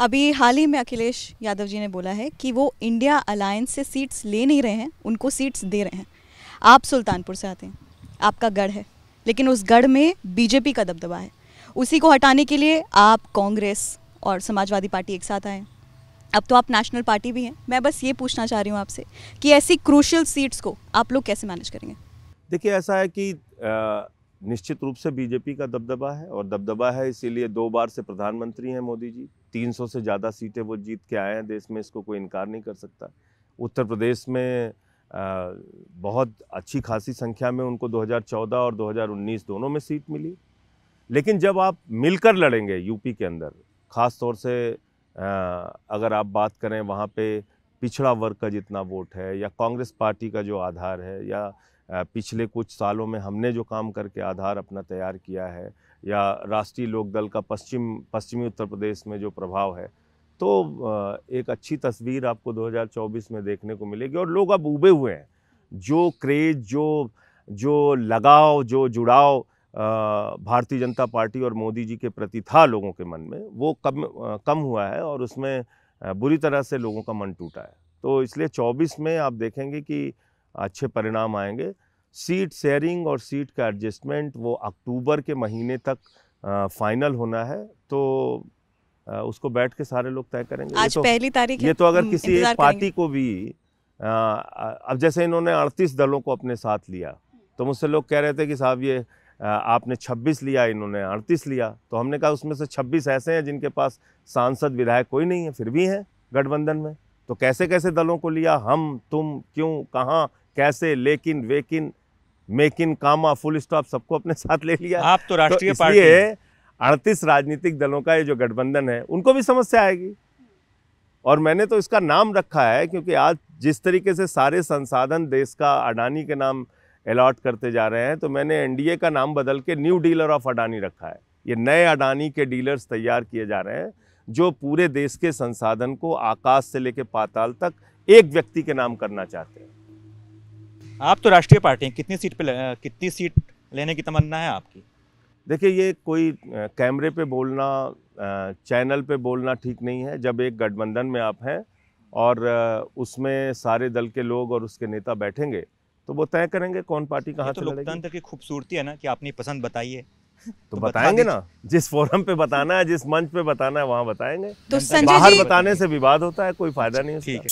अभी हाल ही में अखिलेश यादव जी ने बोला है कि वो इंडिया अलायंस से सीट्स ले नहीं रहे हैं, उनको सीट्स दे रहे हैं। आप सुल्तानपुर से आते हैं, आपका गढ़ है, लेकिन उस गढ़ में बीजेपी का दबदबा है। उसी को हटाने के लिए आप कांग्रेस और समाजवादी पार्टी एक साथ आए। अब तो आप नेशनल पार्टी भी हैं। मैं बस ये पूछना चाह रही हूँ आपसे कि ऐसी क्रूशल सीट्स को आप लोग कैसे मैनेज करेंगे? देखिए, ऐसा है कि निश्चित रूप से बीजेपी का दबदबा है और दबदबा है इसीलिए दो बार से प्रधानमंत्री हैं मोदी जी। 300 से ज़्यादा सीटें वो जीत के आए हैं, देश में इसको कोई इनकार नहीं कर सकता। उत्तर प्रदेश में बहुत अच्छी खासी संख्या में उनको 2014 और 2019 दोनों में सीट मिली। लेकिन जब आप मिलकर लड़ेंगे यूपी के अंदर, ख़ास तौर से अगर आप बात करें वहाँ पे पिछड़ा वर्ग का जितना वोट है या कांग्रेस पार्टी का जो आधार है या पिछले कुछ सालों में हमने जो काम करके आधार अपना तैयार किया है या राष्ट्रीय लोकदल का पश्चिम, पश्चिमी उत्तर प्रदेश में जो प्रभाव है तो एक अच्छी तस्वीर आपको 2024 में देखने को मिलेगी और लोग अब उबे हुए हैं। जो क्रेज, जो जो लगाव, जो जुड़ाव भारतीय जनता पार्टी और मोदी जी के प्रति था लोगों के मन में, वो कम कम हुआ है और उसमें बुरी तरह से लोगों का मन टूटा है। तो इसलिए 24 में आप देखेंगे कि अच्छे परिणाम आएँगे। सीट शेयरिंग और सीट का एडजस्टमेंट वो अक्टूबर के महीने तक फाइनल होना है तो आ, उसको बैठ के सारे लोग तय करेंगे। आज तो, पहली तारीख ये तो अगर किसी एक पार्टी को भी आ, अब जैसे इन्होंने अड़तीस दलों को अपने साथ लिया तो मुझसे लोग कह रहे थे कि साहब ये आपने 26 लिया इन्होंने अड़तीस लिया तो हमने कहा उसमें से 26 ऐसे हैं जिनके पास सांसद विधायक कोई नहीं है फिर भी हैं गठबंधन में। तो कैसे कैसे दलों को लिया हम तुम क्यों कहाँ कैसे लेकिन वेकिन मेकिन कामा फुल स्टॉप सबको अपने साथ ले लिया। आप तो राष्ट्रीय तो पार्टी अड़तीस राजनीतिक दलों का ये जो गठबंधन है उनको भी समस्या आएगी। और मैंने तो इसका नाम रखा है क्योंकि आज जिस तरीके से सारे संसाधन देश का अडानी के नाम अलॉट करते जा रहे हैं तो मैंने एनडीए का नाम बदल के न्यू डीलर ऑफ़ अडानी रखा है। ये नए अडानी के डीलर्स तैयार किए जा रहे हैं जो पूरे देश के संसाधन को आकाश से लेकर पाताल तक एक व्यक्ति के नाम करना चाहते हैं। आप तो राष्ट्रीय पार्टी हैं कितनी सीट पे कितनी सीट लेने की तमन्ना है आपकी? देखिए ये कोई कैमरे पे बोलना चैनल पे बोलना ठीक नहीं है जब एक गठबंधन में आप हैं और उसमें सारे दल के लोग और उसके नेता बैठेंगे तो वो तय करेंगे कौन पार्टी कहाँ तो लोकतंत्र की खूबसूरती है ना कि अपनी पसंद बताइए। तो, तो बताएँगे ना जिस फोरम पे बताना है जिस मंच पे बताना है वहाँ बताएँगे। तो बाहर बताने से विवाद होता है कोई फ़ायदा नहीं ठीक है।